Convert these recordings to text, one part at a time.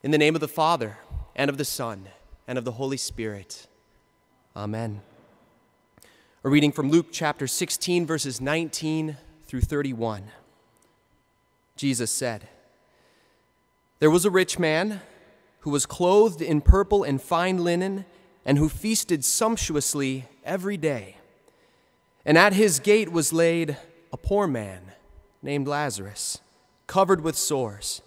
In the name of the Father, and of the Son, and of the Holy Spirit. Amen. A reading from Luke chapter 16, verses 19 through 31. Jesus said, There was a rich man who was clothed in purple and fine linen, and who feasted sumptuously every day. And at his gate was laid a poor man named Lazarus, covered with sores,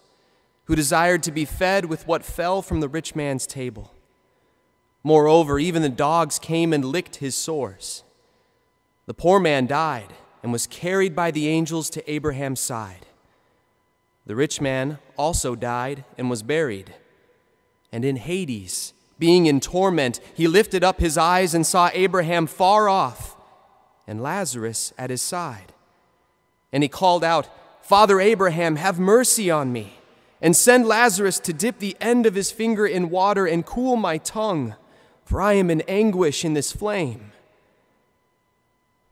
who desired to be fed with what fell from the rich man's table. Moreover, even the dogs came and licked his sores. The poor man died and was carried by the angels to Abraham's side. The rich man also died and was buried. And in Hades, being in torment, he lifted up his eyes and saw Abraham far off and Lazarus at his side. And he called out, Father Abraham, have mercy on me, and send Lazarus to dip the end of his finger in water and cool my tongue, for I am in anguish in this flame.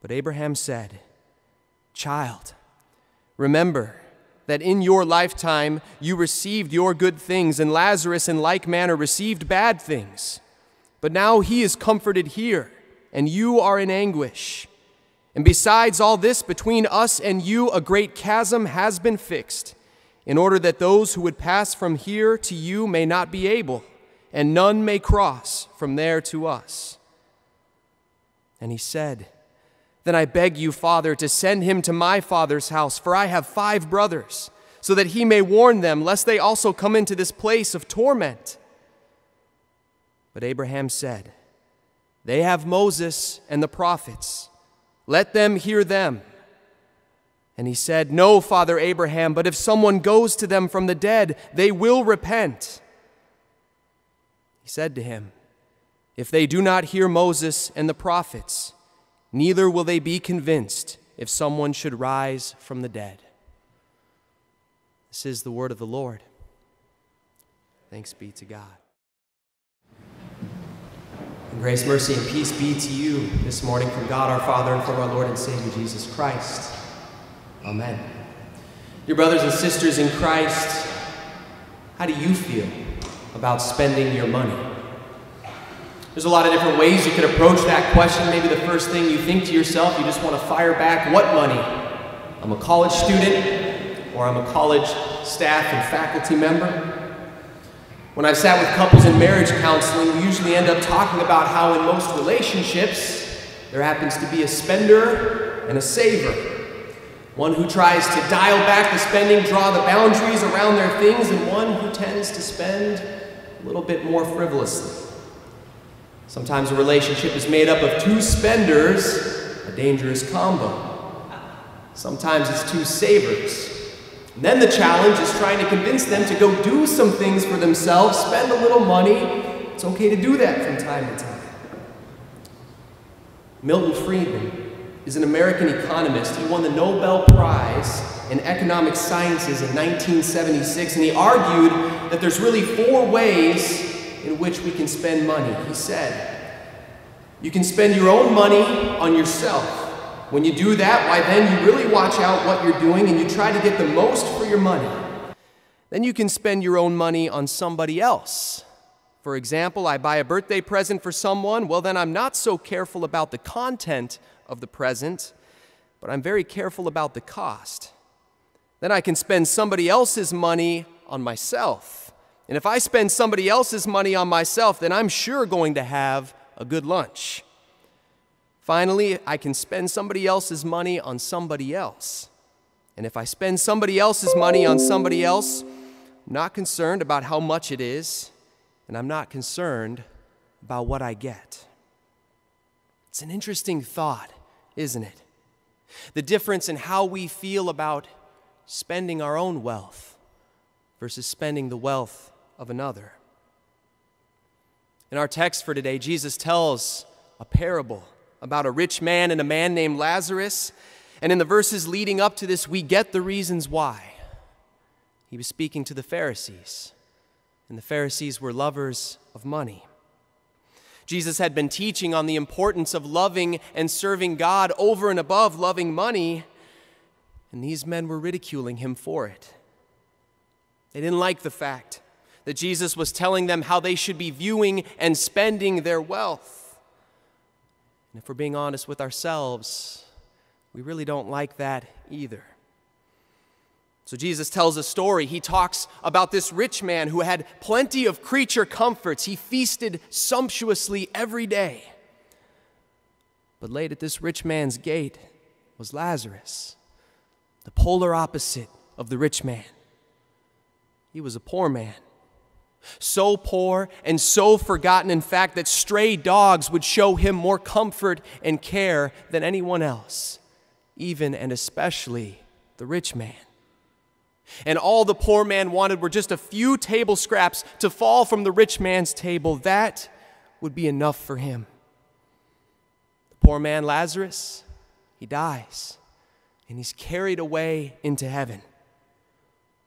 But Abraham said, Child, remember that in your lifetime you received your good things, and Lazarus in like manner received bad things. But now he is comforted here, and you are in anguish. And besides all this, between us and you, a great chasm has been fixed, in order that those who would pass from here to you may not be able, and none may cross from there to us. And he said, Then I beg you, Father, to send him to my father's house, for I have five brothers, so that he may warn them, lest they also come into this place of torment. But Abraham said, They have Moses and the prophets. Let them hear them. And he said, No, Father Abraham, but if someone goes to them from the dead, they will repent. He said to him, If they do not hear Moses and the prophets, neither will they be convinced if someone should rise from the dead. This is the word of the Lord. Thanks be to God. And grace, mercy, and peace be to you this morning from God our Father and from our Lord and Savior Jesus Christ. Amen. Your brothers and sisters in Christ, how do you feel about spending your money? There's a lot of different ways you could approach that question. Maybe the first thing you think to yourself, you just want to fire back what money? I'm a college student, or I'm a college staff and faculty member. When I've sat with couples in marriage counseling, we usually end up talking about how in most relationships, there happens to be a spender and a saver. One who tries to dial back the spending, draw the boundaries around their things, and one who tends to spend a little bit more frivolously. Sometimes a relationship is made up of two spenders, a dangerous combo. Sometimes it's two savers, and then the challenge is trying to convince them to go do some things for themselves, spend a little money. It's okay to do that from time to time. Milton Friedman is an American economist. He won the Nobel Prize in Economic Sciences in 1976, and he argued that there's really four ways in which we can spend money. He said, You can spend your own money on yourself. When you do that, why then you really watch out what you're doing and you try to get the most for your money. Then you can spend your own money on somebody else. For example, I buy a birthday present for someone, well, then I'm not so careful about the content of the present, but I'm very careful about the cost. Then I can spend somebody else's money on myself. And if I spend somebody else's money on myself, then I'm sure going to have a good lunch. Finally, I can spend somebody else's money on somebody else. And if I spend somebody else's money on somebody else, I'm not concerned about how much it is, and I'm not concerned about what I get. It's an interesting thought, isn't it? The difference in how we feel about spending our own wealth versus spending the wealth of another. In our text for today, Jesus tells a parable about a rich man and a man named Lazarus. And in the verses leading up to this, we get the reasons why. He was speaking to the Pharisees, and the Pharisees were lovers of money. Jesus had been teaching on the importance of loving and serving God over and above loving money, and these men were ridiculing him for it. They didn't like the fact that Jesus was telling them how they should be viewing and spending their wealth. And if we're being honest with ourselves, we really don't like that either. So Jesus tells a story. He talks about this rich man who had plenty of creature comforts. He feasted sumptuously every day. But laid at this rich man's gate was Lazarus, the polar opposite of the rich man. He was a poor man. So poor and so forgotten, in fact, that stray dogs would show him more comfort and care than anyone else, even and especially the rich man. And all the poor man wanted were just a few table scraps to fall from the rich man's table. That would be enough for him. The poor man, Lazarus, he dies and he's carried away into heaven.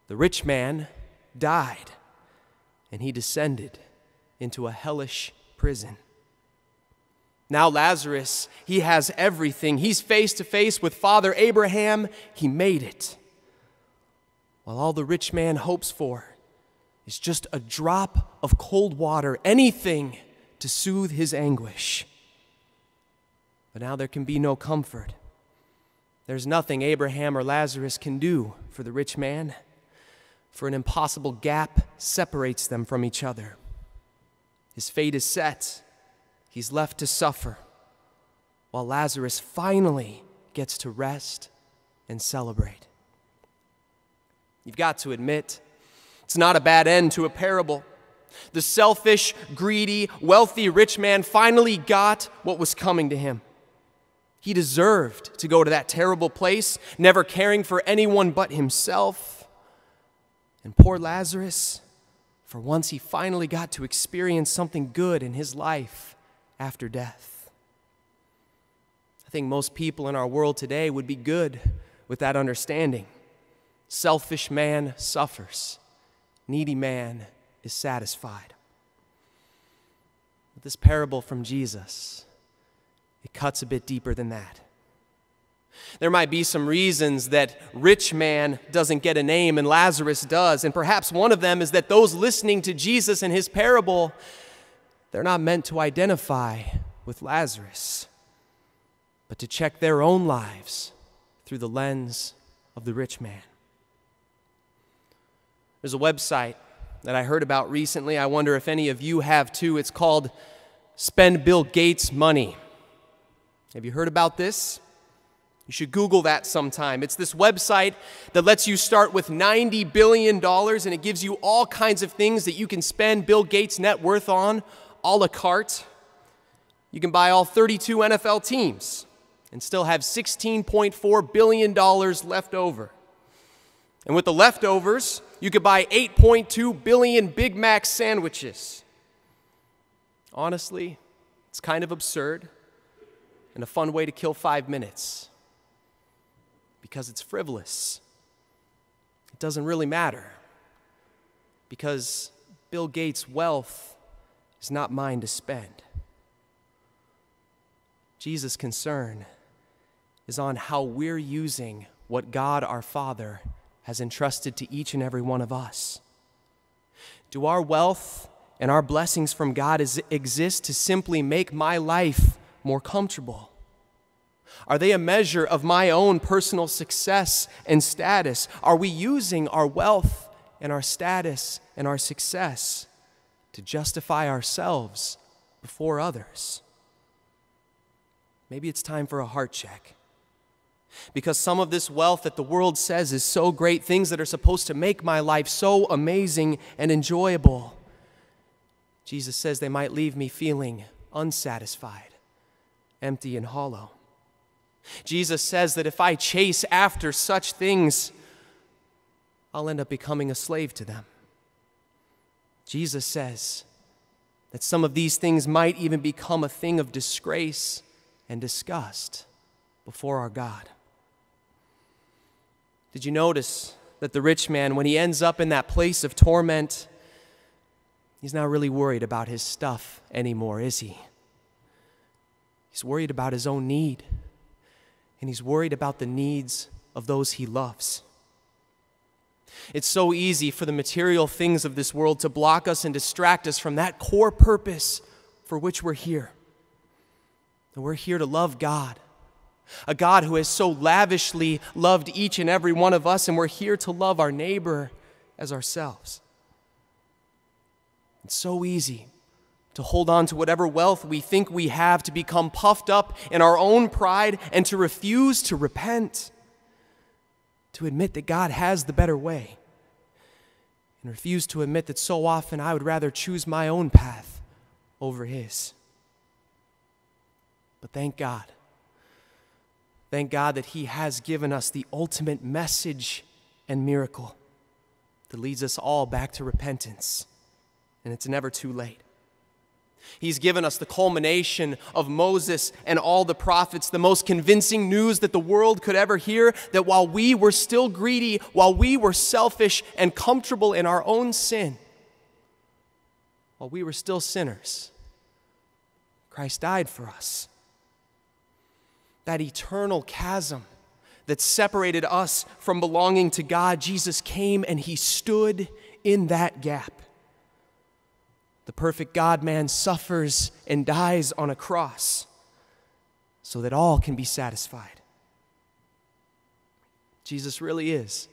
The rich man died and he descended into a hellish prison. Now, Lazarus, he has everything. He's face to face with Father Abraham. He made it while all the rich man hopes for is just a drop of cold water, anything to soothe his anguish. But now there can be no comfort. There's nothing Abraham or Lazarus can do for the rich man, for an impossible gap separates them from each other. His fate is set, he's left to suffer, while Lazarus finally gets to rest and celebrate. You've got to admit, it's not a bad end to a parable. The selfish, greedy, wealthy rich man finally got what was coming to him. He deserved to go to that terrible place, never caring for anyone but himself. And poor Lazarus, for once he finally got to experience something good in his life after death. I think most people in our world today would be good with that understanding. Selfish man suffers, needy man is satisfied. But this parable from Jesus, it cuts a bit deeper than that. There might be some reasons that rich man doesn't get a name and Lazarus does, and perhaps one of them is that those listening to Jesus and his parable, they're not meant to identify with Lazarus, but to check their own lives through the lens of the rich man. There's a website that I heard about recently. I wonder if any of you have too. It's called Spend Bill Gates Money. Have you heard about this? You should Google that sometime. It's this website that lets you start with $90 billion and it gives you all kinds of things that you can spend Bill Gates' net worth on a la carte. You can buy all 32 NFL teams and still have $16.4 billion left over. And with the leftovers, you could buy 8.2 billion Big Mac sandwiches. Honestly, it's kind of absurd and a fun way to kill five minutes because it's frivolous. It doesn't really matter because Bill Gates' wealth is not mine to spend. Jesus' concern is on how we're using what God our Father has entrusted to each and every one of us. Do our wealth and our blessings from God is, exist to simply make my life more comfortable? Are they a measure of my own personal success and status? Are we using our wealth and our status and our success to justify ourselves before others? Maybe it's time for a heart check. Because some of this wealth that the world says is so great, things that are supposed to make my life so amazing and enjoyable, Jesus says they might leave me feeling unsatisfied, empty, and hollow. Jesus says that if I chase after such things, I'll end up becoming a slave to them. Jesus says that some of these things might even become a thing of disgrace and disgust before our God. Did you notice that the rich man, when he ends up in that place of torment, he's not really worried about his stuff anymore, is he? He's worried about his own need, and he's worried about the needs of those he loves. It's so easy for the material things of this world to block us and distract us from that core purpose for which we're here. And we're here to love God, a God who has so lavishly loved each and every one of us, and we're here to love our neighbor as ourselves. It's so easy to hold on to whatever wealth we think we have, to become puffed up in our own pride, and to refuse to repent, to admit that God has the better way, and refuse to admit that so often I would rather choose my own path over His. But thank God. Thank God that He has given us the ultimate message and miracle that leads us all back to repentance, and it's never too late. He's given us the culmination of Moses and all the prophets, the most convincing news that the world could ever hear that while we were still greedy, while we were selfish and comfortable in our own sin, while we were still sinners, Christ died for us. That eternal chasm that separated us from belonging to God, Jesus came and he stood in that gap. The perfect God man suffers and dies on a cross so that all can be satisfied. Jesus really is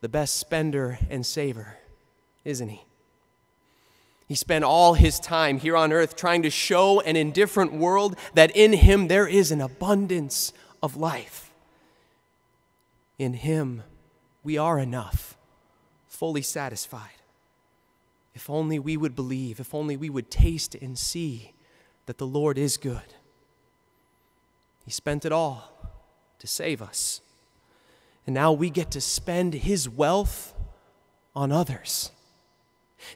the best spender and saver, isn't he? He spent all his time here on earth trying to show an indifferent world that in him there is an abundance of life. In him we are enough, fully satisfied. If only we would believe, if only we would taste and see that the Lord is good. He spent it all to save us. And now we get to spend His wealth on others.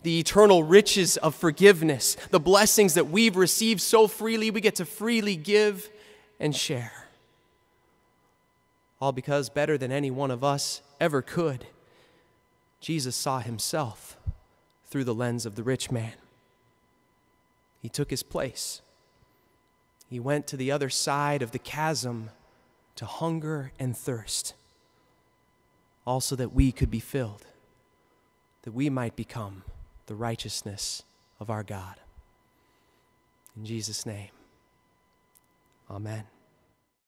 The eternal riches of forgiveness, the blessings that we've received so freely, we get to freely give and share. All because, better than any one of us ever could, Jesus saw Himself through the lens of the rich man. He took his place. He went to the other side of the chasm to hunger and thirst, also that we could be filled, that we might become the righteousness of our God. In Jesus' name, amen.